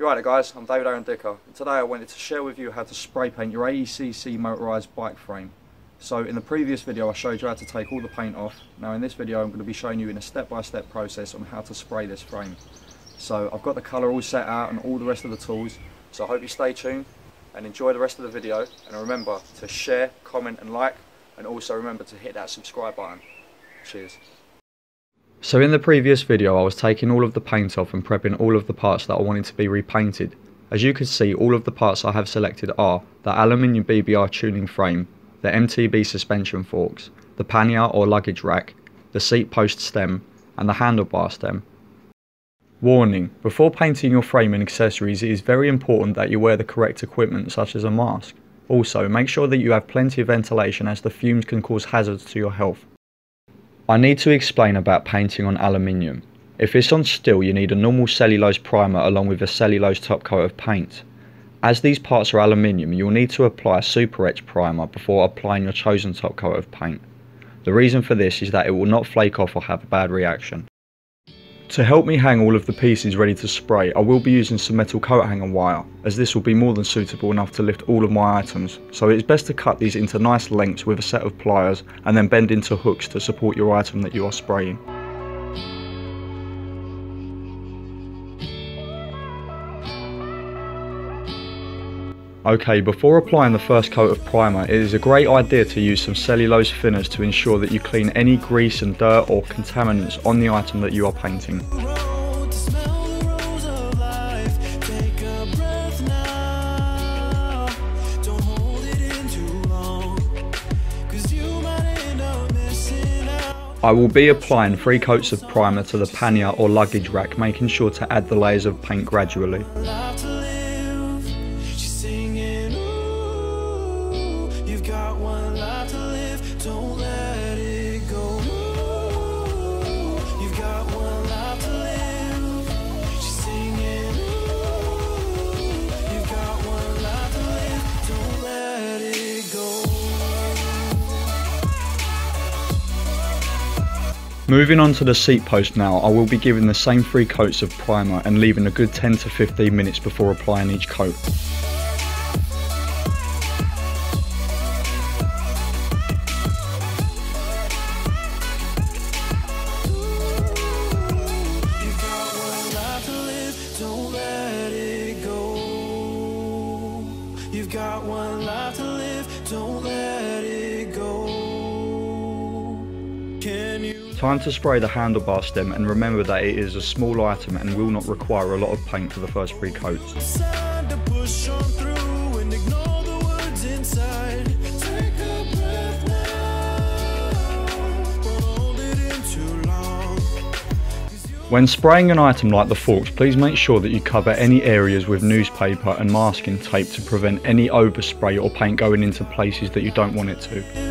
You're right guys, I'm David Aaron Dicker and today I wanted to share with you how to spray paint your 80cc motorised bike frame. So in the previous video I showed you how to take all the paint off. Now in this video I'm going to be showing you in a step-by-step -step process on how to spray this frame. So I've got the colour all set out and all the rest of the tools. So I hope you stay tuned and enjoy the rest of the video. And remember to share, comment and like and also remember to hit that subscribe button. Cheers. So in the previous video I was taking all of the paint off and prepping all of the parts that I wanted to be repainted. As you can see all of the parts I have selected are the aluminium BBR tuning frame, the MTB suspension forks, the pannier or luggage rack, the seat post stem and the handlebar stem. Warning, before painting your frame and accessories it is very important that you wear the correct equipment such as a mask. Also make sure that you have plenty of ventilation as the fumes can cause hazards to your health. I need to explain about painting on aluminium. If it's on steel you need a normal cellulose primer along with a cellulose top coat of paint. As these parts are aluminium you'll need to apply a super etch primer before applying your chosen top coat of paint. The reason for this is that it will not flake off or have a bad reaction. To help me hang all of the pieces ready to spray, I will be using some metal coat hanger wire, as this will be more than suitable enough to lift all of my items, so it is best to cut these into nice lengths with a set of pliers and then bend into hooks to support your item that you are spraying. Okay, before applying the first coat of primer, it is a great idea to use some cellulose thinners to ensure that you clean any grease and dirt or contaminants on the item that you are painting. I will be applying three coats of primer to the pannier or luggage rack, making sure to add the layers of paint gradually. Moving on to the seat post now, I will be giving the same three coats of primer and leaving a good 10 to 15 minutes before applying each coat. You've got one life to live, don't let it Time to spray the handlebar stem and remember that it is a small item and will not require a lot of paint for the first three coats. When spraying an item like the forks, please make sure that you cover any areas with newspaper and masking tape to prevent any overspray or paint going into places that you don't want it to.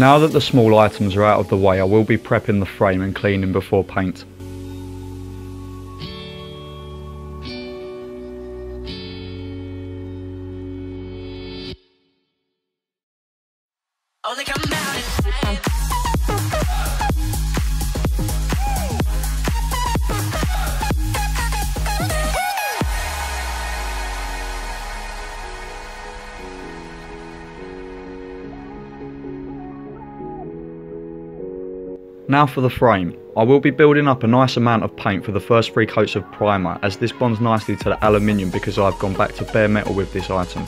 Now that the small items are out of the way, I will be prepping the frame and cleaning before paint. Now for the frame. I will be building up a nice amount of paint for the first three coats of primer as this bonds nicely to the aluminium because I've gone back to bare metal with this item.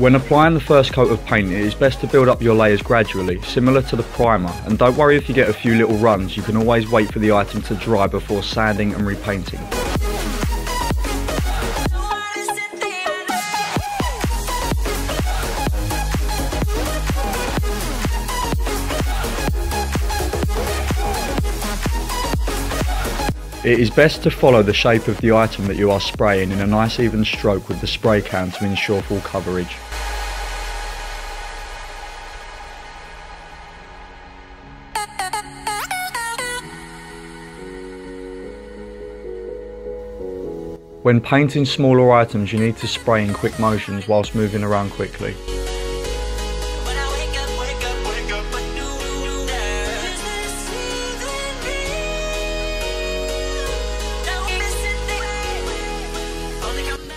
When applying the first coat of paint, it is best to build up your layers gradually, similar to the primer, and don't worry if you get a few little runs, you can always wait for the item to dry before sanding and repainting. It is best to follow the shape of the item that you are spraying in a nice even stroke with the spray can to ensure full coverage. When painting smaller items you need to spray in quick motions whilst moving around quickly.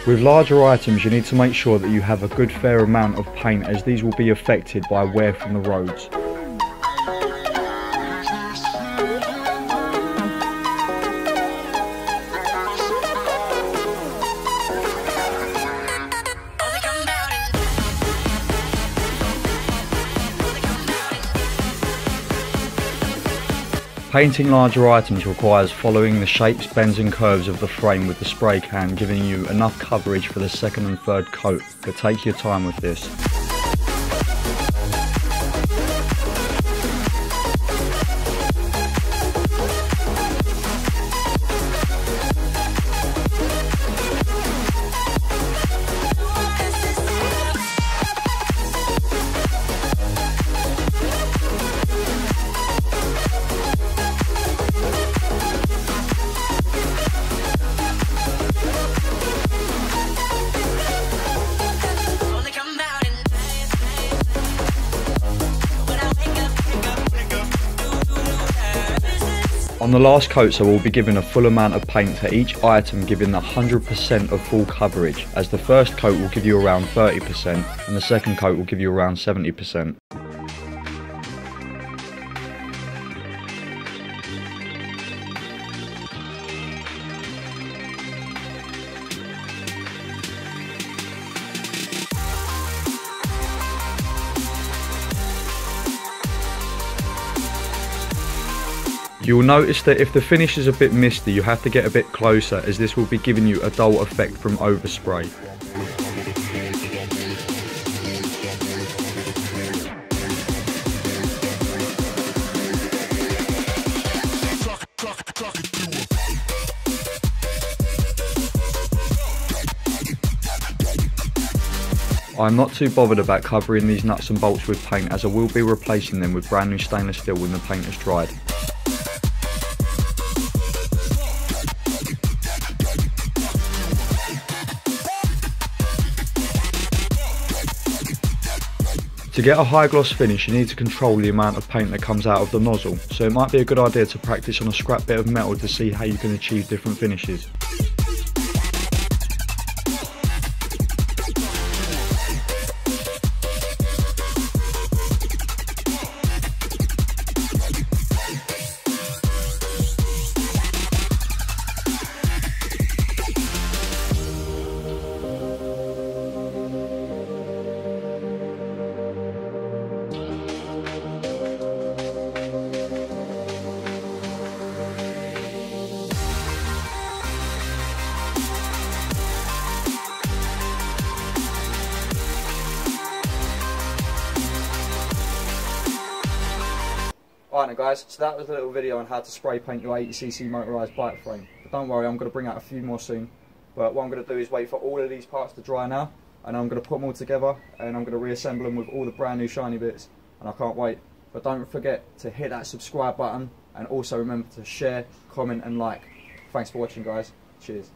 With larger items you need to make sure that you have a good fair amount of paint as these will be affected by wear from the roads. Painting larger items requires following the shapes, bends and curves of the frame with the spray can giving you enough coverage for the second and third coat, but take your time with this. On the last coats I will be giving a full amount of paint to each item giving the 100% of full coverage as the first coat will give you around 30% and the second coat will give you around 70%. You will notice that if the finish is a bit misty you have to get a bit closer as this will be giving you a dull effect from overspray. I'm not too bothered about covering these nuts and bolts with paint as I will be replacing them with brand new stainless steel when the paint has dried. To get a high gloss finish you need to control the amount of paint that comes out of the nozzle, so it might be a good idea to practice on a scrap bit of metal to see how you can achieve different finishes. Alright now guys, so that was a little video on how to spray paint your 80cc motorised bike frame. But don't worry, I'm going to bring out a few more soon. But what I'm going to do is wait for all of these parts to dry now. And I'm going to put them all together and I'm going to reassemble them with all the brand new shiny bits. And I can't wait. But don't forget to hit that subscribe button. And also remember to share, comment and like. Thanks for watching guys. Cheers.